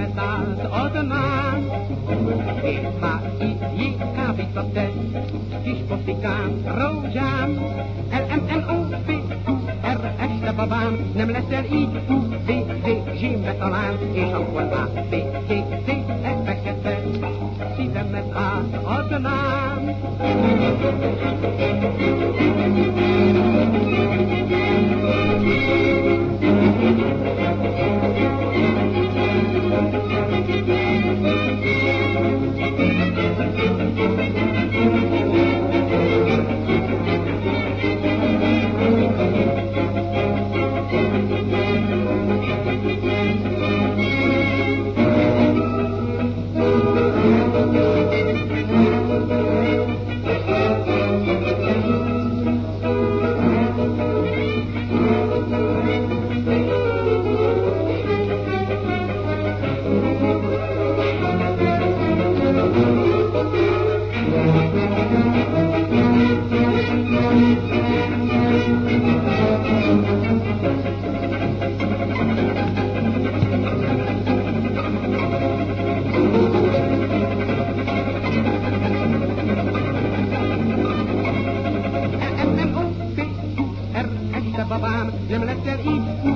met az naam. E-H-I-J-K, wie dat is? Kies postikaan, rozaan. L-M-N-O-P-Q-R-S, de babaan. Nem lesz er I, U, D, D, G met alaan. És akkor A, B, C, D, F, fekete. Szívem met A, az naam. ba bam, let that eat.